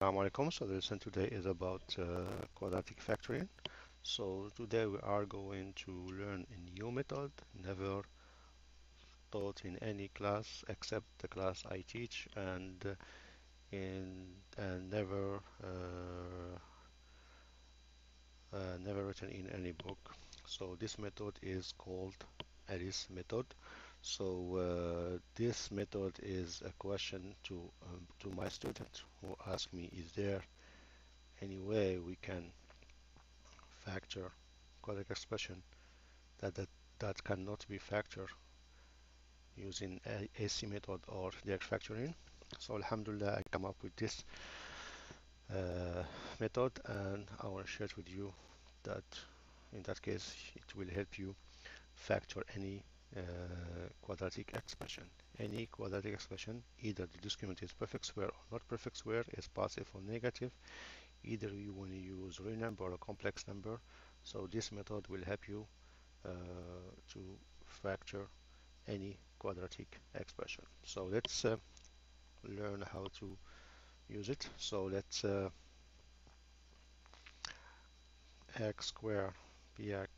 Assalamu alaikum. So the lesson today is about uh, quadratic factoring. So today we are going to learn a new method never taught in any class except the class I teach and uh, in and never uh, uh, never written in any book. So this method is called Elis method. So uh, this method is a question to um, to my student who asked me, is there any way we can factor quadratic expression that that, that cannot be factored using a AC method or direct factoring? So Alhamdulillah, I come up with this uh, method and I to share it with you that in that case it will help you factor any quadratic expression. Any quadratic expression, either the discriminant is perfect square or not perfect square, is positive or negative. Either you want to use real number or a complex number. So this method will help you uh, to factor any quadratic expression. So let's uh, learn how to use it. So let's uh, x square bx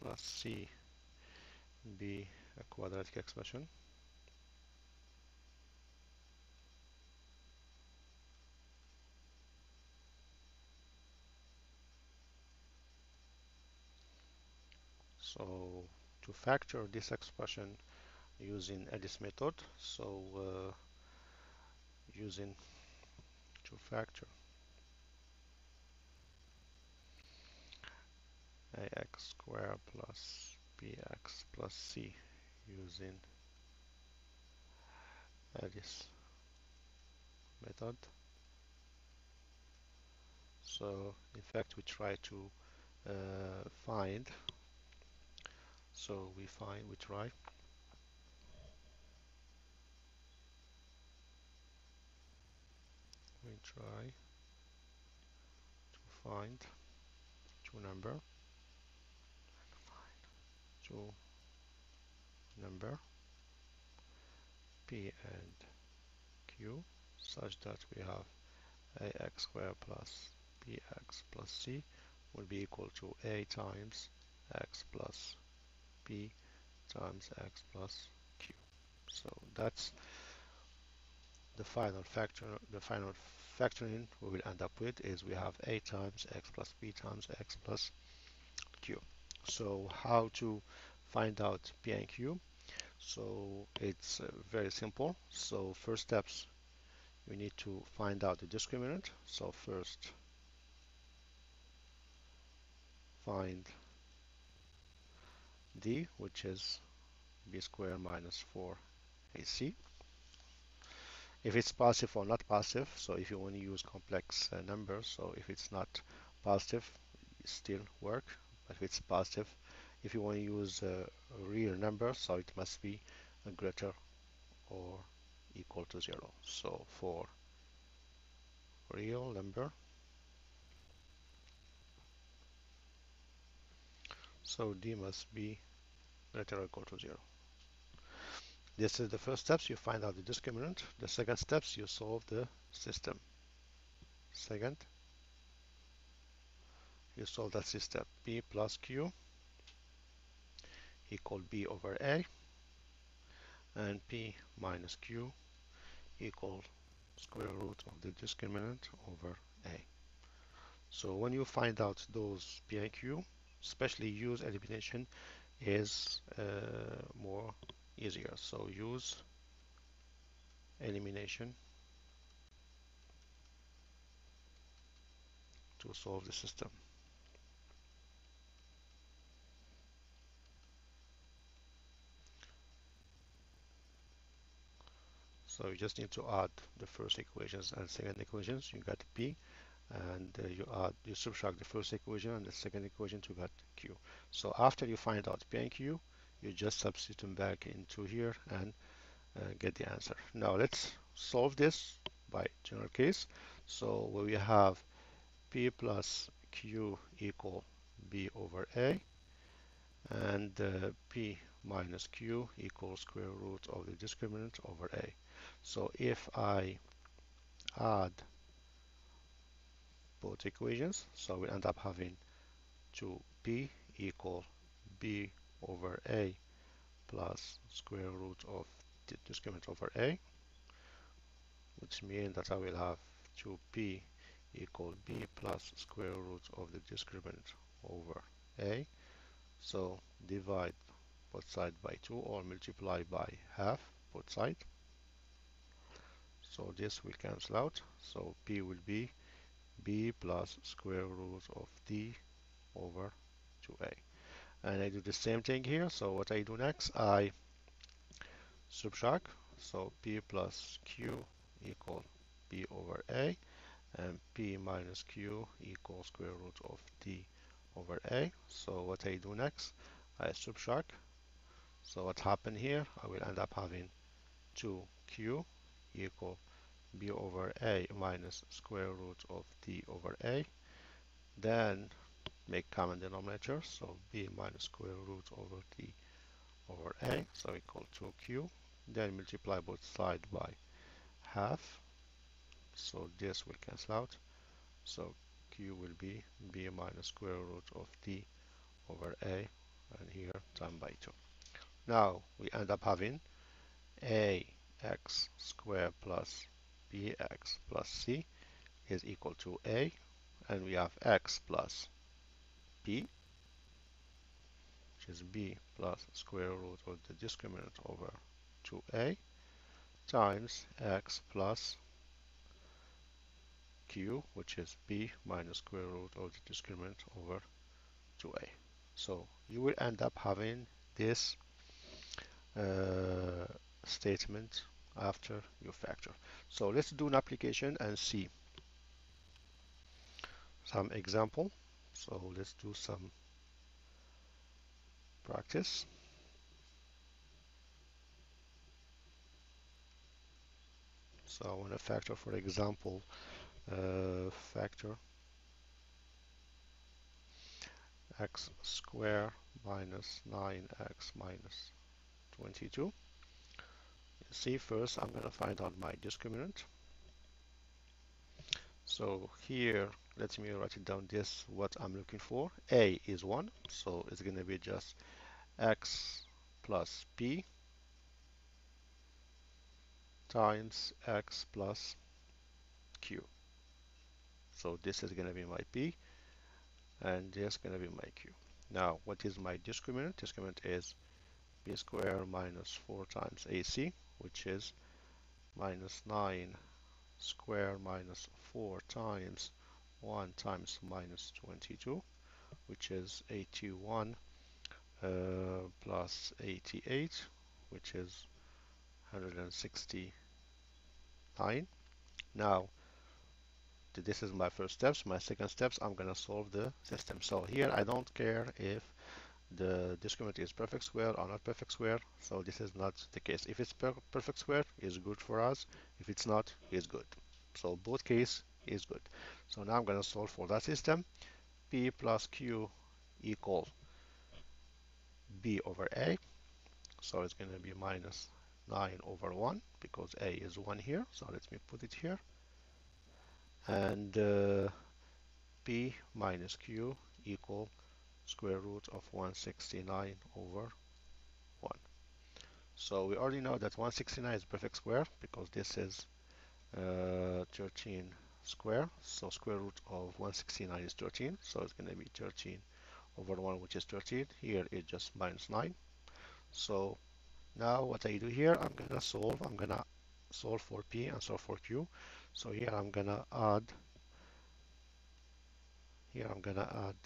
plus c be a quadratic expression. So to factor this expression using Elis method, so uh, using to factor ax squared plus bx plus c using this method. So in fact we try to uh, find so we find we try we try to find two number two number p and q such that we have ax squared plus bx plus c will be equal to a times x plus b times x plus q. So that's the final factor the final factoring we will end up with is we have a times x plus b times x plus q so how to find out p and q? So it's uh, very simple. So first steps we need to find out the discriminant. So first find d which is b squared minus 4ac if it's positive or not positive so if you want to use complex uh, numbers so if it's not positive it still work if it's positive. If you want to use a real number so it must be greater or equal to zero. So for real number so d must be greater or equal to zero. This is the first steps. You find out the discriminant. The second steps you solve the system. Second you solve that system b plus q equal b over a and p minus q equal square root of the discriminant over a. So when you find out those p and q, especially use elimination is uh, more easier. So use elimination to solve the system. So you just need to add the first equations and second equations. You got P and uh, you add you subtract the first equation and the second equation to get Q. So after you find out P and Q, you just substitute them back into here and uh, get the answer. Now let's solve this by general case. So we have P plus Q equal B over A and uh, P minus Q equals square root of the discriminant over A. So if I add both equations so we end up having 2p equal b over a plus square root of the discriminant over a which means that I will have 2p equal b plus square root of the discriminant over a. So divide both side by 2 or multiply by half both side so this will cancel out. So p will be b plus square root of d over 2a and I do the same thing here. So what I do next I subtract. So p plus q equal b over a and p minus q equals square root of d over a. So what I do next I subtract. So what happened here I will end up having 2q equal b over a minus square root of d over a then make common denominator so b minus square root over d over a so equal to q then multiply both sides by half so this will cancel out so q will be b minus square root of d over a and here times by 2 now we end up having a x squared plus bx plus c is equal to a and we have x plus b which is b plus square root of the discriminant over 2a times x plus q which is b minus square root of the discriminant over 2a so you will end up having this uh, statement after you factor. So let's do an application and see some example. So let's do some practice. So I want to factor for example uh, factor x square minus 9x minus 22 see first I'm going to find out my discriminant so here let me write it down this what I'm looking for. A is 1 so it's going to be just x plus p times x plus q. So this is going to be my p and this is going to be my q. Now what is my discriminant discriminant is b squared minus 4 times ac which is minus 9 square minus 4 times 1 times minus 22 which is 81 uh, plus 88 which is 169 now this is my first steps. My second steps I'm gonna solve the system. So here I don't care if the discriminant is perfect square or not perfect square. So this is not the case. If it's per perfect square is good for us. If it's not is good. So both case is good. So now I'm going to solve for that system. P plus q equal b over a. So it's going to be minus 9 over 1 because a is 1 here. So let me put it here. And uh, p minus q equal square root of 169 over 1. So we already know that 169 is perfect square because this is uh, 13 square. So square root of 169 is 13. So it's going to be 13 over 1 which is 13. Here it's just minus 9. So now what I do here, I'm going to solve. I'm going to solve for P and solve for Q. So here I'm going to add here I'm going to add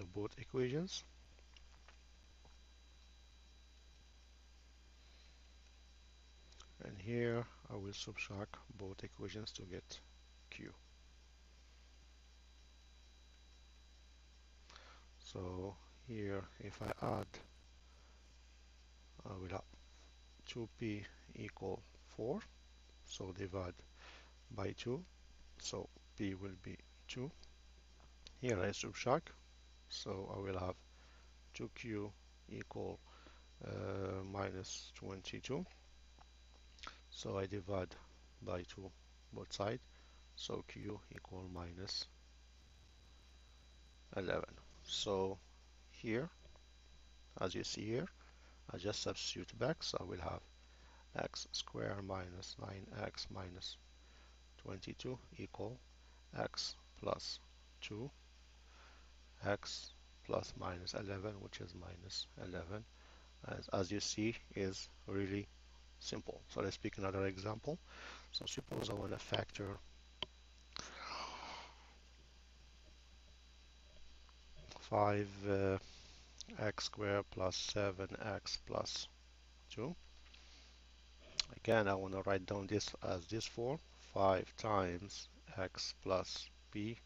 the both equations. And here I will subtract both equations to get Q. So here if I add I will have 2p equal 4 so divide by 2 so p will be 2 here I subtract so I will have 2q equal uh, minus 22 so I divide by 2 both sides so q equal minus 11 so here as you see here I just substitute back. So I will have x squared minus 9x minus 22 equal x plus 2 x plus minus 11 which is minus 11 as, as you see is really simple. So let's pick another example. So suppose I want to factor 5 uh, x squared plus 7x plus 2 again I want to write down this as this form 5 times x plus b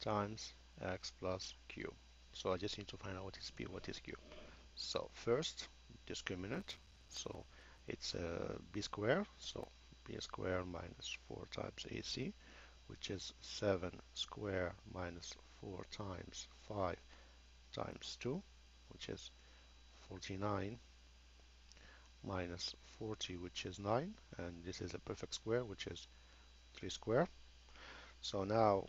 times x plus q. So I just need to find out what is p what is q. So first discriminant. So it's uh, b squared so b squared minus 4 times ac which is 7 squared minus 4 times 5 times 2 which is 49 minus 40 which is 9 and this is a perfect square which is 3 square. So now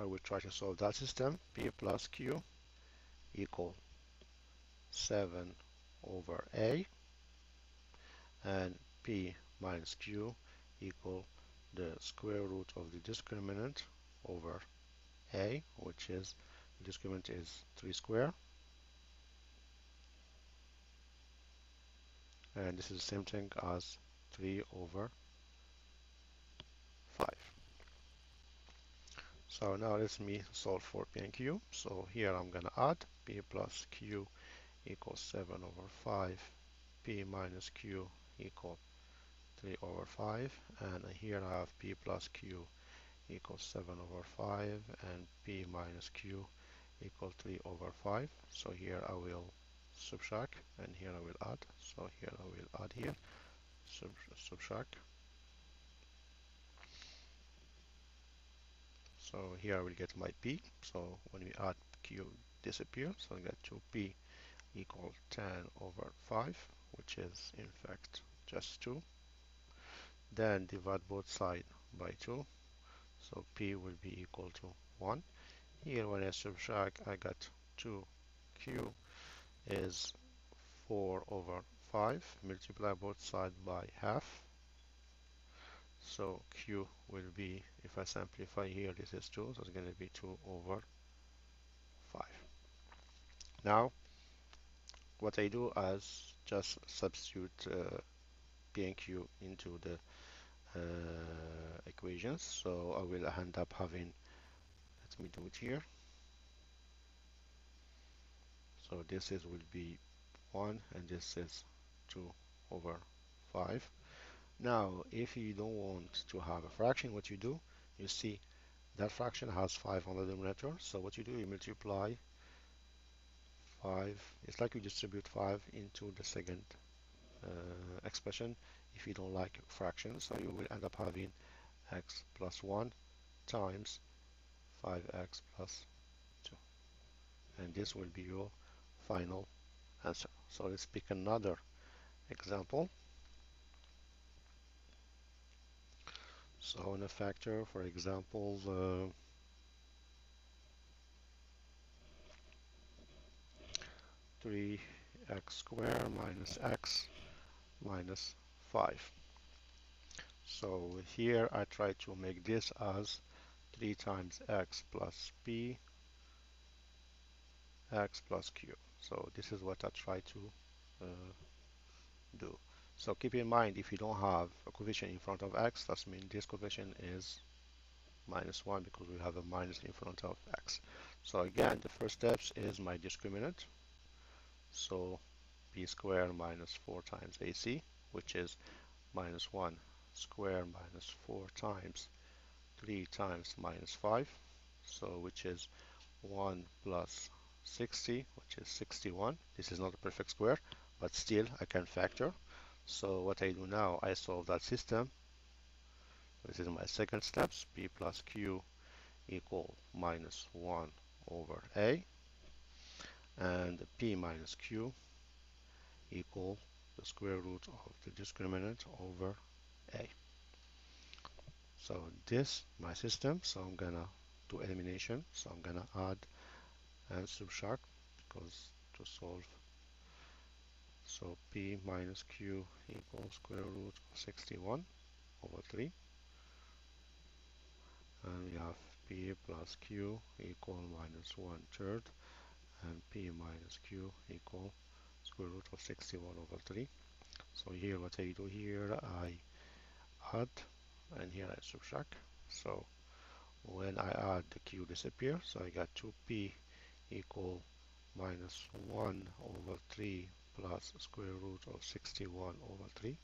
I will try to solve that system. P plus q equal 7 over a. And p minus q equal the square root of the discriminant over a which is the discriminant is 3 square. And this is the same thing as 3 over 5 so now let me solve for p and q. So here I'm gonna add p plus q equals 7 over 5 p minus q equal 3 over 5 and here I have p plus q equals 7 over 5 and p minus q equal 3 over 5 so here I will subtract and here I will add. So here I will add here sub subtract so here I will get my p. So when we add q disappears so I get 2p equal 10 over 5 which is in fact just 2 then divide both sides by 2 so p will be equal to 1 here when I subtract I got 2q is 4 over 5 multiply both sides by half so q will be if I simplify here this is 2 so it's going to be 2 over 5 now what I do is just substitute uh, p and q into the uh, equations. So I will end up having let me do it here. So this is will be 1 and this is 2 over 5 now if you don't want to have a fraction what you do you see that fraction has 5 on the denominator. So what you do you multiply 5 it's like you distribute 5 into the second uh, expression if you don't like fractions. So you will end up having x plus 1 times 5x plus 2 and this will be your final answer. So let's pick another example so in a factor for example uh, three x squared minus x minus 5 so here I try to make this as 3 times x plus p x plus q. So this is what I try to uh, do so keep in mind if you don't have a coefficient in front of x that means this coefficient is minus 1 because we have a minus in front of x. So again the first steps is my discriminant. So b squared minus 4 times ac which is minus 1 square minus 4 times 3 times minus 5 so which is 1 plus 60 which is 61 this is not a perfect square but still I can factor so what I do now I solve that system this is my second steps p plus q equal minus 1 over a and p minus q equal the square root of the discriminant over a. So this my system, so I'm gonna do elimination so I'm gonna add and subtract because to solve so p minus q equals square root of 61 over 3 and we have p plus q equal minus 1 third. And p minus q equal square root of 61 over 3 so here what I do here I add and here I subtract. So when I add the q disappears. So I got 2p equal minus 1 over 3 plus square root of 61 over 3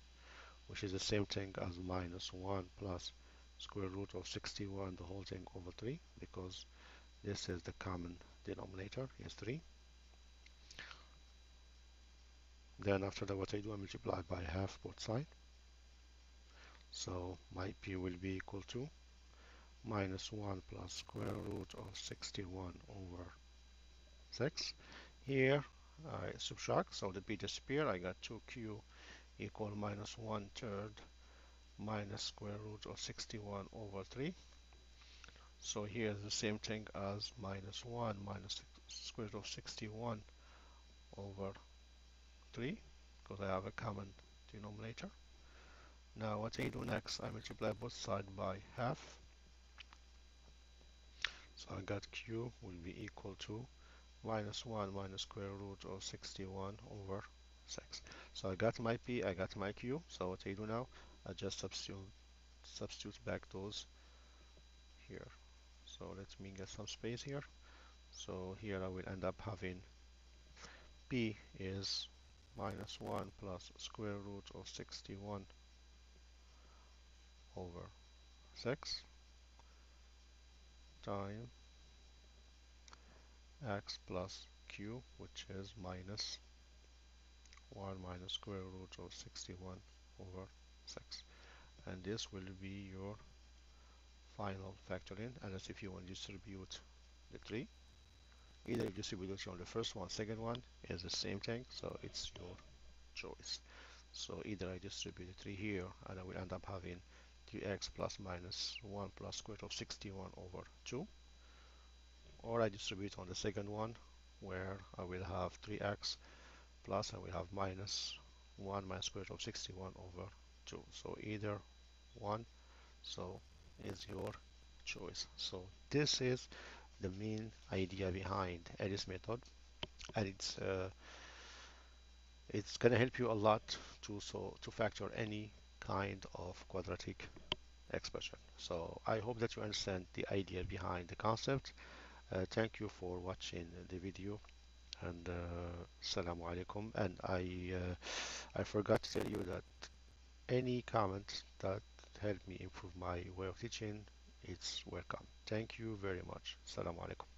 which is the same thing as minus 1 plus square root of 61 the whole thing over 3 because this is the common denominator is 3 then after that what I do I multiply by half both sides. So my p will be equal to minus 1 plus square root of 61 over 6 here I subtract so the p disappear I got 2q equal minus 1 third minus square root of 61 over 3 so here is the same thing as minus 1 minus square root of 61 over 3 because I have a common denominator. Now what I do next? I multiply both sides by half. So I got q will be equal to minus 1 minus square root of 61 over 6 so I got my p I got my q. So what I do now I just substitute substitute back those here. So let me get some space here. So here I will end up having p is minus 1 plus square root of 61 over 6 time x plus q which is minus 1 minus square root of 61 over 6 and this will be your final factoring unless if you want to distribute the 3 either you distribute it on the first one second one is the same thing so it's your choice. So either I distribute the 3 here and I will end up having 3x plus minus 1 plus square root of 61 over 2 or I distribute on the second one where I will have 3x plus I will have minus 1 minus square root of 61 over 2 so either one so is your choice. So this is the main idea behind Eddy's method. And it's uh, it's gonna help you a lot to so to factor any kind of quadratic expression. So I hope that you understand the idea behind the concept thank you for watching the video and uh, assalamu alaikum. And I uh, I forgot to tell you that any comment that help me improve my way of teaching it's welcome. Thank you very much. Assalamu alaikum